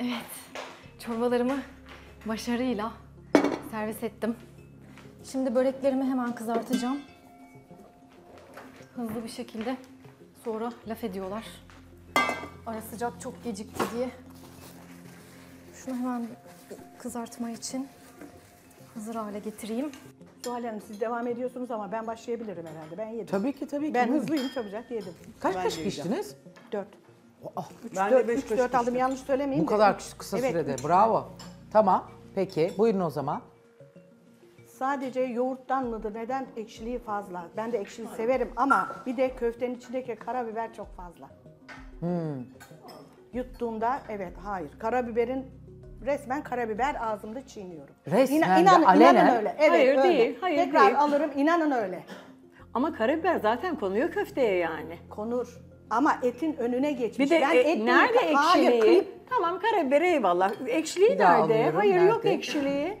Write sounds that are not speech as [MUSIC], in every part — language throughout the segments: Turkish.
Evet, çorbalarımı başarıyla servis ettim. Şimdi böreklerimi hemen kızartacağım. Hızlı bir şekilde sonra laf ediyorlar. Ara sıcak çok gecikti diye. Şunu hemen kızartma için hazır hale getireyim. Zuhal Hanım siz devam ediyorsunuz ama ben başlayabilirim herhalde. Ben yedim. Tabii ki tabii ki. Ben hızlıyım çabucak yedim. Kaç Ben yiyeceğim. içtiniz? Dört. Oh, Ben de Dört, beş kaşık aldım içtim. yanlış söylemeyeyim bu de. kadar Üç. kısa Evet, sürede. üç. Bravo. Tamam. Peki buyurun o zaman. Sadece yoğurttan mıdır? Neden ekşiliği fazla? Ben de ekşili severim ama bir de köftenin içindeki karabiber çok fazla. Hmm. Yuttuğumda evet hayır. Karabiberin resmen karabiber ağzımda çiğniyorum. Resmen de, inanın, alenen? inanın öyle. Evet, Hayır, öyle. değil, hayır, Tekrar değil. alırım inanın öyle. Ama karabiber zaten konuyor köfteye yani. Konur. Ama etin önüne geçmiş. Bir de ben e, et nerede değil, hayır, ekşiliği? kıyıp- Tamam karabiber eyvallah. Ekşiliği daha nerede? Hayır yok nerede? ekşiliği.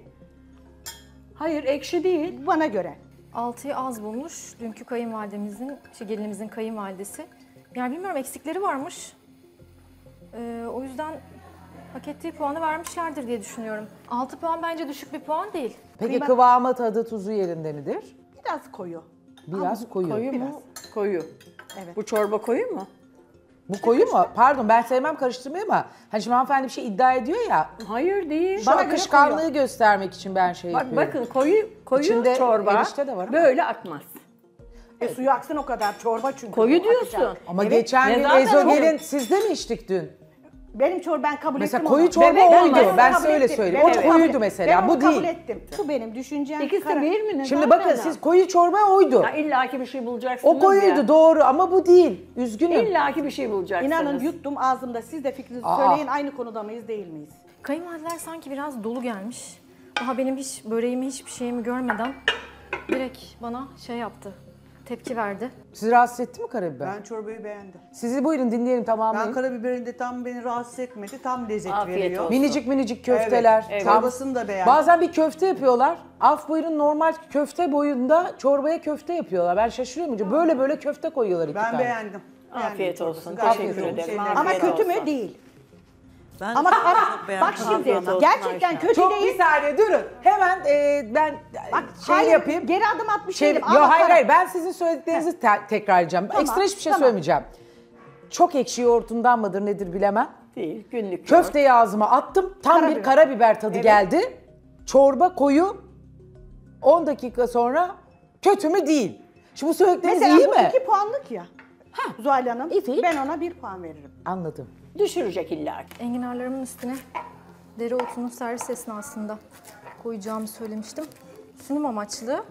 Hayır ekşi değil. bana göre. Altıyı az bulmuş. Dünkü kayınvalidemizin, şey gelinimizin kayınvalidesi. Yani bilmiyorum eksikleri varmış. Ee, o yüzden hak ettiği puanı vermişlerdir diye düşünüyorum. 6 puan bence düşük bir puan değil. Peki Kıyma- kıvamı, tadı, tuzu yerinde midir? Biraz koyu. Biraz koyu. Koyu mu? Koyu. Evet. Bu çorba koyu mu? Bu koyu mu? Pardon ben sevmem karıştırmayı ama hani şimdi hanımefendi bir şey iddia ediyor ya. Hayır değil. Şu Bana göre akışkanlığı göstermek için ben şey Bak yapıyorum. bakın koyu koyu İçinde çorba erişte de var ama. böyle akmaz. E, suyu aksın o kadar çorba çünkü. Koyu diyorsun. akacak. Ama Evet, geçen ve gün zaten ezogelin sizde mi içtik dün? Benim çorba ben kabul Mesela ettim koyu onu. çorba Bebek oydu. ben onu Ben kabul size öyle ettim. söyleyeyim. O koyuydu kabul- mesela, Ben bu onu kabul değil. ettim. Bu benim düşüncem. İkisi Kara- bir mi? Ne Şimdi bakın ya. siz koyu çorba oydu. Ya illaki bir şey bulacaksınız O koyuydu ya. doğru ama bu değil. Üzgünüm. İllaki bir şey bulacaksınız. İnanın yuttum ağzımda. Siz de fikrinizi Aa. söyleyin. Aynı konuda mıyız değil miyiz? Kayınvalideler sanki biraz dolu gelmiş. Daha benim hiç böreğimi, hiçbir şeyimi görmeden direkt bana şey yaptı. Tepki verdi. Sizi rahatsız etti mi karabiber? Ben çorbayı beğendim. Sizi buyurun dinleyelim tamamlayın. Ben karabiberin de tam beni rahatsız etmedi. Tam lezzet Afiyet veriyor. olsun. Minicik minicik köfteler. Evet, Tam- çorbasını da beğendim. Bazen bir köfte yapıyorlar. Af buyurun normal köfte boyunda çorbaya köfte yapıyorlar. Ben şaşırıyorum. Böyle böyle köfte koyuyorlar iki Ben tane. beğendim. Afiyet Beğendim olsun, çorbasını. Gayet teşekkür güzel ederim. Ama Afiyet kötü mü? olsun. Değil. Ben Ama çok beğendim. bak şimdi Afiyet olsun gerçekten Ayşe. kötü Çok değil. bir saniye durun. Hemen e, ben Bak şey hayır, yapayım. Geri adım atmış Şey, değilim. yo hayır hayır ben sizin söylediklerinizi te- tekrarlayacağım. Tamam, Ekstra hiçbir şey tamam. söylemeyeceğim. Çok ekşi yoğurtundan mıdır nedir bilemem. Değil günlük. Köfteyi ağzıma attım. Tam bir Karabiber. karabiber tadı geldi. Çorba koyu. 10 dakika sonra kötü mü değil. Şimdi bu söyledikleriniz Mesela iyi bu mi? iki puanlık ya. Zuhal Hanım. İyi. Ben ona bir puan veririm. Anladım. Düşürecek illa. Enginarlarımın üstüne dereotunu servis esnasında koyacağımı söylemiştim. Sunum amaçlı.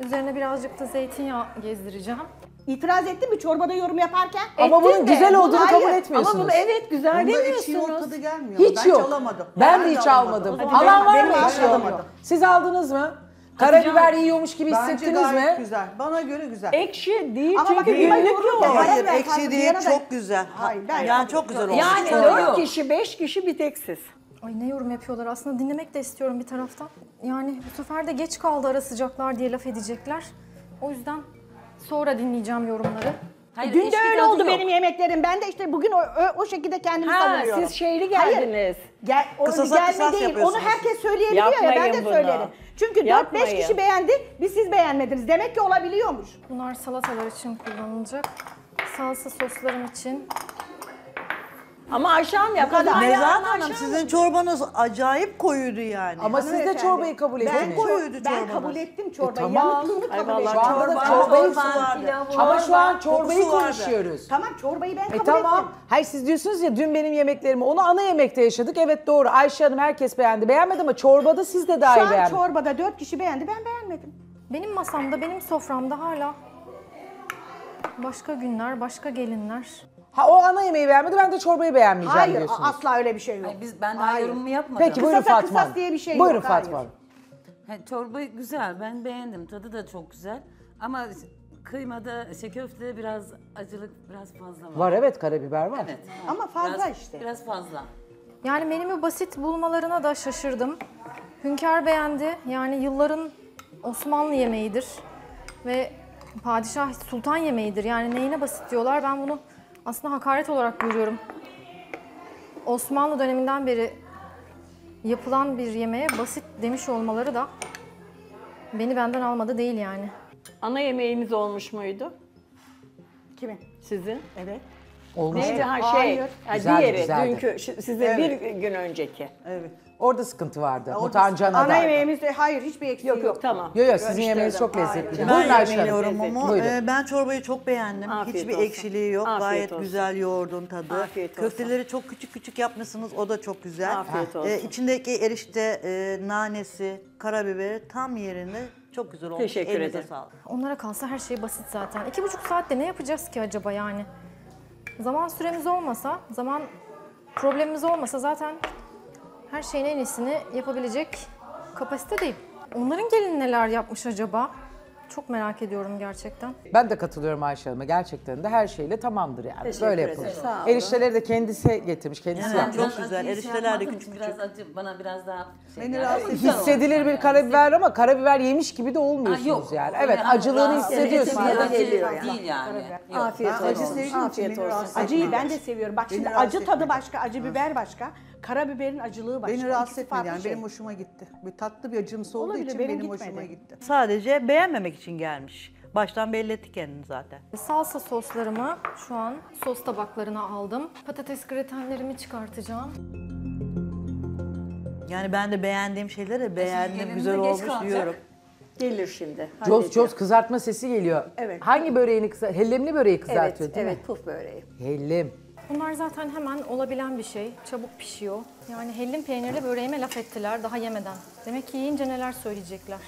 Üzerine birazcık da zeytinyağı gezdireceğim. İtiraz ettin mi çorbada yorum yaparken? Ama bunun mi? güzel Bunu- olduğunu hayır. kabul etmiyorsunuz. Ama bunu evet güzel Bunda demiyorsunuz. tadı gelmiyor. Hiç ben yok. hiç alamadım. Ben de hiç de almadım. Hadi Alan var mı hiç almadım. yok? Siz aldınız mı? Karabiber yiyormuş gibi Bence hissettiniz gayet mi? güzel. Bana göre güzel. Ekşi değil Ama çünkü bakın günlük yoğurt. yoğurt Hayır Karabiber ekşi değil de- çok güzel. Hayır, ben- yani çok güzel olmuş. Yani Yok, dört yok. kişi, beş kişi bir tek siz. Ay ne yorum yapıyorlar aslında dinlemek de istiyorum bir taraftan. Yani bu sefer de geç kaldı ara sıcaklar diye laf edecekler. O yüzden sonra dinleyeceğim yorumları. Hayır, Dün de öyle tadı oldu yok. benim yemeklerim. Ben de işte bugün o, o, o şekilde kendimi Ha savunuyorum. siz şeyli Hayır. geldiniz. Gel, o Kısasa gelme kısas değil. Onu yapıyorsunuz. herkes söyleyebiliyor ya ben Yapmayın de bunu. söylerim. Çünkü 4-5 Yapmayın. kişi beğendi, biz siz beğenmediniz. Demek ki olabiliyormuş. Bunlar salatalar için kullanılacak. Salsa soslarım için. Ama Ayşe Hanım ya. kadar. Nezahat Hanım sizin çorbanız acayip koyuydu yani. Ama siz de Hanımefendi, çorbayı kabul ben ettiniz. çor- Koyuydu Ben çorbanız. kabul ettim çorbayı. tamam. Yanıklığını Ay kabul vallahi ettim. Şu anda da Çorba, çorbayı çorba vardı. Ama şu an çorbayı kokusu vardı. konuşuyoruz. Tamam çorbayı ben kabul E tamam. ettim. Hayır siz diyorsunuz ya dün benim yemeklerimi onu ana yemekte yaşadık. Evet doğru. Ayşe Hanım herkes beğendi. Beğenmedi ama çorbada siz de Şu dahil an beğendiniz. çorbada 4 kişi beğendi, ben beğenmedim. Benim masamda, benim soframda hala başka günler, başka gelinler. Ha o ana yemeği beğenmedi ben de çorbayı beğenmeyeceğim Hayır, diyorsunuz. asla öyle bir şey yok. Ay, biz ben daha Hayır. yorumumu yapmadım. Peki buyurun Kısasa Fatma kısas Hanım. diye bir şey buyurun yok, Fatma hayır. Hanım. Ha, çorba güzel. Ben beğendim. Tadı da çok güzel. Ama kıymada, şey köftede biraz acılık biraz fazla var. Var evet karabiber var. Evet. Ama fazla biraz, işte. Biraz fazla. Yani menümü basit bulmalarına da şaşırdım. Hünkar beğendi. Yani yılların Osmanlı yemeğidir. Ve padişah sultan yemeğidir. Yani neyine basit diyorlar. Ben bunu aslında hakaret olarak görüyorum. Osmanlı döneminden beri yapılan bir yemeğe basit demiş olmaları da beni benden almadı değil yani. Ana yemeğimiz olmuş muydu Kimin? sizin? Evet. Olmuş. Neydi ha şey? Hayır. Ha, Güzeldi, diğeri güzeldi. dünkü şi- size bir gün önceki. Evet. Orada sıkıntı vardı. Orada- Mutancana Ana da. yemeğimiz hayır hiçbir eksiği Yok yok tamam. Yok yok sizin yemeğiniz çok lezzetli. Buyurun Ben Ayşe Hanım. bilmiyorum ama Buyurun. e, ben çorbayı çok beğendim. Afiyet Hiçbir olsun. ekşiliği yok. Afiyet Gayet olsun. güzel yoğurdun tadı. Afiyet olsun. Köfteleri çok küçük küçük yapmışsınız. O da çok güzel. Afiyet olsun. E, içindeki erişte, e, nanesi, karabiberi tam yerinde. Çok güzel olmuş. Teşekkür Elinize ederim. sağlık. Onlara kalsa her şey basit zaten. İki buçuk saatte ne yapacağız ki acaba yani? Zaman süremiz olmasa, zaman problemimiz olmasa zaten her şeyin en iyisini yapabilecek kapasitedeyim. Onların gelin neler yapmış acaba? Çok merak ediyorum gerçekten. Ben de katılıyorum Ayşe Hanım'a. Gerçekten de her şeyle tamamdır yani. Teşekkür Böyle ederim. yapılmış. Sağ olun. Erişteler de kendisi getirmiş, kendisi yapmış. çok güzel. Erişteler de küçük için Biraz acı, bana biraz daha şey Beni rahatsız. Hissedilir bir karabiber ama karabiber yemiş gibi de olmuyorsunuz yok. yani. Evet hani acılığını rahatsız hissediyorsunuz. acı geliyor yani. Değil yani. Yok. Afiyet Ben acı olsun. sevdiğim için beni olsun. Acıyı ben de seviyorum. Bak Beni şimdi rahatsız acı tadı etmedi. başka, acı biber başka. Karabiberin acılığı başka. Beni rahatsız İkisi etmedi farklı yani şey. benim hoşuma gitti. Bir tatlı bir acımsı olduğu Olabilir, için benim benim, gitmedi. hoşuma gitti. Sadece beğenmemek için gelmiş. Baştan belli etti kendini zaten. Salsa soslarımı şu an sos tabaklarına aldım. Patates gratenlerimi çıkartacağım. Yani ben de beğendiğim şeyleri beğendim, güzel olmuş diyorum. Gelir şimdi. Coz halledeceğim. coz kızartma sesi geliyor. Evet. Hangi böreğini kızart? Hellemli böreği Evet, kızartıyor değil evet puf böreği. mi? Hellim. Bunlar zaten hemen olabilen bir şey. Çabuk pişiyor. Yani hellim peynirli böreğime laf ettiler daha yemeden. Demek ki yiyince neler söyleyecekler.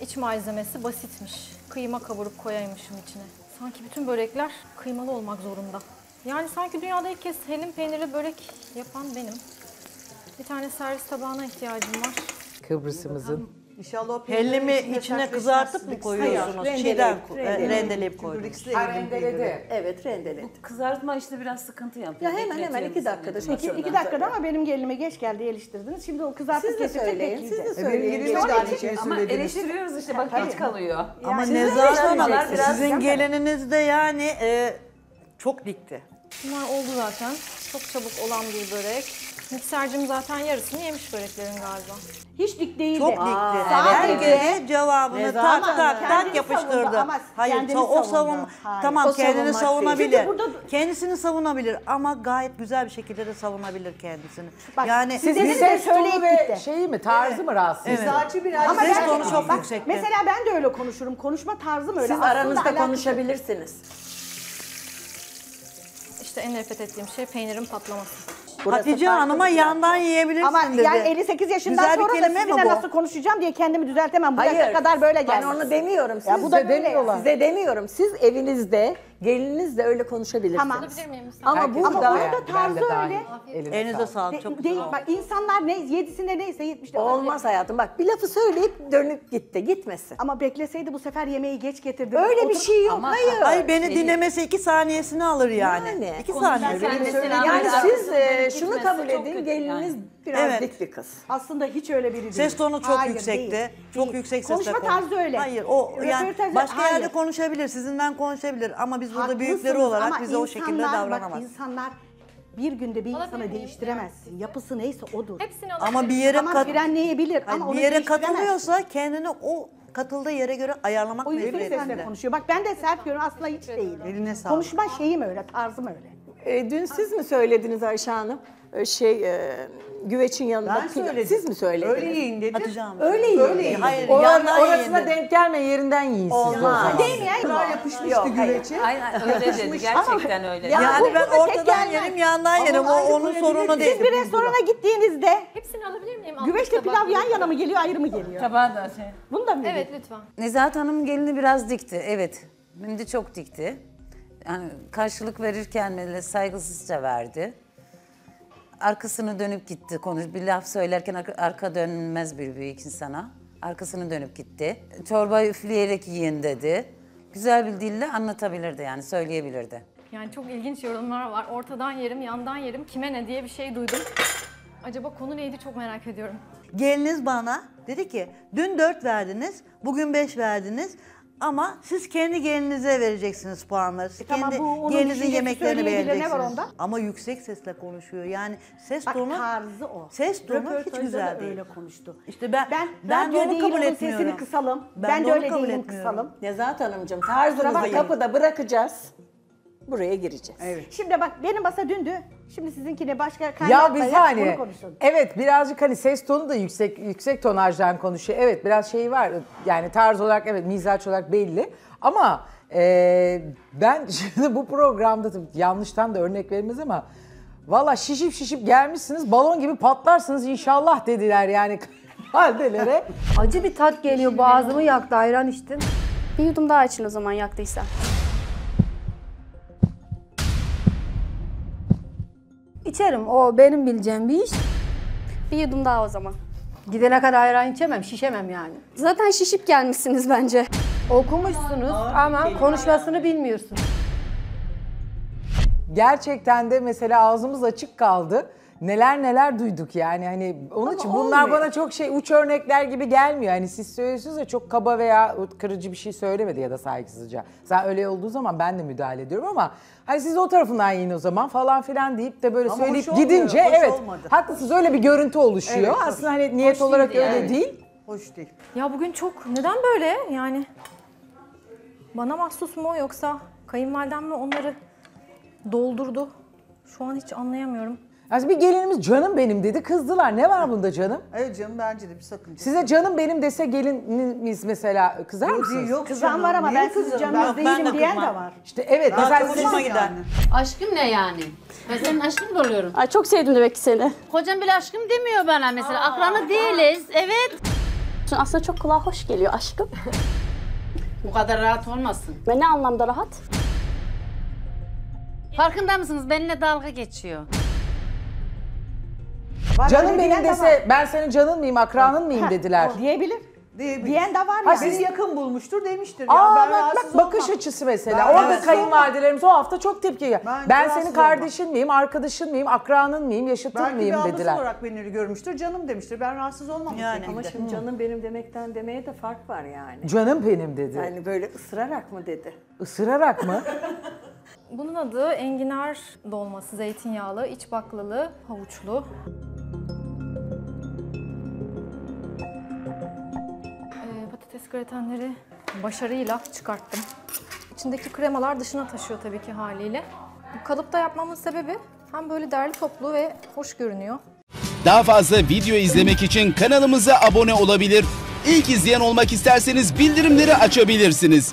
İç malzemesi basitmiş. Kıyma kavurup koyaymışım içine. Sanki bütün börekler kıymalı olmak zorunda. Yani sanki dünyada ilk kez hellim peynirli börek yapan benim. Bir tane servis tabağına ihtiyacım var. Kıbrıs'ımızın. İnşallah o Hellimi içine kızartıp mı koyuyorsunuz? Hayır, Çiğden rendeleyip, ko- rendeleyip. e, rendeleyip koydunuz. Ha, rendeledi. Evet rendeledim. Kızartma işte biraz sıkıntı yapıyor. Ya hemen hemen iki dakikada. İki, iki dakikada ama benim gelinime geç geldi eleştirdiniz. Şimdi o kızartıp Siz de getirecek söyleyin, siz de. E, benim söyleyin. gelime de aynı şeyi Ama söylediniz. eleştiriyoruz işte bak geç kalıyor. Ama Nezahat Hanım sizin gelininiz de yani e, çok dikti. Bunlar oldu zaten. Çok çabuk olan bir börek. Miksercim zaten yarısını yemiş böreklerin galiba. Hiç dik değildi. Çok dikti. Sadece- cevabını Nezahat tak Hanım. tak tak Kendini yapıştırdı. savundu ama Hayır kendini sa- o savundu. savun Hayır. tamam O kendini savunmak savunabilir. değil. Çünkü burada- Kendisini savunabilir ama gayet güzel bir şekilde de savunabilir kendisini. Bak, yani siz Sizin Dediniz ses de söyleyip tonu ve gitti. şeyi mi, tarzı mı rahatsız? Evet. Mizacı bir Ama Ses ben- tonu çok bak, yüksekti. Mesela ben de öyle konuşurum. Konuşma tarzım öyle. Siz Aslında aranızda alakası- konuşabilirsiniz. İşte en nefret ettiğim şey peynirin patlaması. Burası Hatice farklı Hanım'a bir yandan yiyebilirsin Ama dedi. yani 58 yaşından Güzel bir sonra da kelime mi sizinle bu? nasıl konuşacağım diye kendimi düzeltemem. Bu yaşa Hayır. kadar böyle Ben geldim. onu demiyorum. Siz Ya bu da Size böyle. demiyorlar. Size demiyorum. Siz evinizde, gelininizle öyle konuşabilirsiniz. Tamam. Alabilir miyim müsaade? Ama Herkes burada- Ama orada ben tarzı öyle. Elinize sağlık. çok güzel değil, oldu. bak insanlar ne yedisinde neyse yetmişte. Olmaz hayatım. Bak bir lafı söyleyip dönüp gitti. Gitmesin. Ama bekleseydi bu sefer yemeği geç getirdi. Öyle bir Otur- şey yok. Ama- Hayır. Ay beni Şey- dinlemesi iki saniyesini alır yani. Yani. İki saniye. Yani siz e, şunu kabul edin. Gelininiz yani. Biraz Evet. dik bir kız. Aslında hiç öyle biri değil. Ses tonu çok Hayır, yüksekti. değil, çok değil. yüksek sesle Konuşma konuş- tarzı öyle. Hayır o yani Röportajı- başka yerde hayır. konuşabilir, sizinden konuşabilir ama biz burada Haklısınız büyükleri olarak bize o şekilde davranamaz. Bak insanlar bir günde bir Alabilir insanı değiştiremezsin. Yapısı neyse odur. Hepsini Ama bir yere Tamam kat- frenleyebilir Hayır, ama bir yere katılıyorsa kendini o katıldığı yere göre ayarlamak O yüksek sesle mecburiyetinde. konuşuyor. Bak ben de sert görüyorum aslında hiç değilim. Eline sağlık. Konuşma şeyim öyle, tarzım öyle. E, dün siz mi söylediniz Ayşe Hanım? E, şey, e, güveçin yanında Ben söyledim. Siz mi söylediniz? Öyle yiyin dedim. Hatice Hanım. Öyle yiyin. Öyle yiyin. Hayır, Or- yandan orasına yiyin denk gelmeyin, yerinden yiyin siz o. Değil mi ya? Bunlar yapışmıştı güveçe. Aynen öyle dedi. Gerçekten öyle. Ya Yani bu- ben ortadan yerim, yandan yerim. O onun sorunu değil. Siz bir restorana gittiğinizde Hepsini alabilir miyim? Güveçle pilav yan yana mı geliyor, ayrı mı geliyor? Tabağı da şey. Bunu da mı Evet lütfen. Nezahat Hanım'ın gelini biraz dikti. Evet. Şimdi çok dikti. Yani karşılık verirken böyle saygısızca verdi. Arkasını dönüp gitti. Konuş bir laf söylerken arka, dönmez bir büyük insana. Arkasını dönüp gitti. Çorbayı üfleyerek yiyin dedi. Güzel bir dille anlatabilirdi yani söyleyebilirdi. Yani çok ilginç yorumlar var. Ortadan yerim, yandan yerim. Kime ne diye bir şey duydum. Acaba konu neydi çok merak ediyorum. Geliniz bana dedi ki dün 4 verdiniz, bugün 5 verdiniz. Ama siz kendi gelinize vereceksiniz puanları. Siz E tamam, kendi bu onun gelinizin düşüncesi, yemeklerini söyleyebilir, ne var beğeneceksiniz. onda? Ama yüksek sesle konuşuyor. Yani ses Bak tonu tarzı o. Ses tonu hiç Röportajda güzel değil. öyle konuştu. İşte ben Ben, ben de radyo onu değil, kabul onun etmiyorum. sesini kısalım. Ben Ben, de de onu öyle kabul değilim etmiyorum. kısalım. Nezahat Hanımcığım tarzınızı kapıda bırakacağız. Buraya gireceğiz. Şimdi bak benim masa dündü. Şimdi sizinkine başka Ya kaynakla bir yap, saniye. onu konuşun. Evet birazcık hani ses tonu da yüksek yüksek tonajdan konuşuyor. Evet biraz şey var. Yani tarz olarak evet mizaç olarak belli. Ama e, ben [LAUGHS] şimdi bu programda tabii yanlıştan da örnek vermez ama valla şişip şişip gelmişsiniz balon gibi patlarsınız inşallah dediler yani [LAUGHS] haldelere. Acı bir tat geliyor boğazımı yaktı ayran içtim. Bir yudum daha için o zaman yaktıysa. İçerim o benim bileceğim bir iş. Bir yudum daha o zaman. Gidene kadar ayran içemem şişemem yani. Zaten şişip gelmişsiniz bence. Okumuşsunuz ama konuşmasını bilmiyorsunuz. Gerçekten de mesela ağzımız açık kaldı. Neler neler duyduk yani hani onun için bunlar bana çok şey uç örnekler gibi gelmiyor. Hani siz söylüyorsunuz ya çok kaba veya kırıcı bir şey söylemedi ya da saygısızca. Sen öyle olduğu zaman ben de müdahale ediyorum ama hani siz o tarafından yiyin o zaman falan filan deyip de böyle Ama söyleyip hoş olmuyor, gidince hoş evet olmadı. haklısınız öyle bir görüntü oluşuyor. Evet, hoş. Aslında hani niyet olarak öyle değil. Hoş değil. Ya bugün çok neden böyle yani bana mahsus mu yoksa kayınvalidem mi onları doldurdu? Şu an hiç anlayamıyorum. Yani bir gelinimiz canım benim dedi kızdılar. Ne var bunda canım? Evet canım bence de bir sakınca. Size canım benim dese gelinimiz mesela kızar mısınız? Yok Kızan canım, var ama niye ben kızarım? canınız Ben- ben de değilim diyen kızmam. de var. İşte evet Ben mesela kızmam siz- yani. Aşkım ne yani? Ben senin aşkın mı oluyorum? Ay çok sevdim demek ki seni. Kocam bile aşkım demiyor bana mesela. Akranı değiliz. Evet. Şimdi aslında çok kulağa hoş geliyor aşkım. [LAUGHS] Bu kadar rahat olmasın. Ve ne anlamda rahat? Farkında mısınız? Benimle dalga geçiyor. Var, Canım öyle benim diyen de var. dese ben senin canın mıyım, akranın mıyım Ha, dediler. o Diyebilir. Diyebilir. Diyen de var Ha, ya. siz- yakın bulmuştur demiştir. ya. Aa ben bak, rahatsız bak bakış olmam. açısı mesela. Ben Orada rahatsız kayınvalidelerimiz o hafta çok tepki geldi. Ben Ben, rahatsız senin olmam. kardeşin miyim, arkadaşın mıyım, akranın mıyım, yaşıtın Belki bir mıyım ablası dediler. olarak beni görmüştür, canım demiştir. Ben rahatsız olmam bu Yani. şekilde. Ama şimdi canım benim demekten demeye de fark var yani. Canım benim dedi. Yani böyle ısırarak mı dedi? Isırarak mı? [LAUGHS] Bunun adı enginar dolması, zeytinyağlı, iç baklalı, havuçlu. Patates gratenleri başarıyla çıkarttım. İçindeki kremalar dışına taşıyor tabii ki haliyle. Bu kalıpta yapmamın sebebi hem böyle derli toplu ve hoş görünüyor. Daha fazla video izlemek için kanalımıza abone olabilir. İlk izleyen olmak isterseniz bildirimleri açabilirsiniz.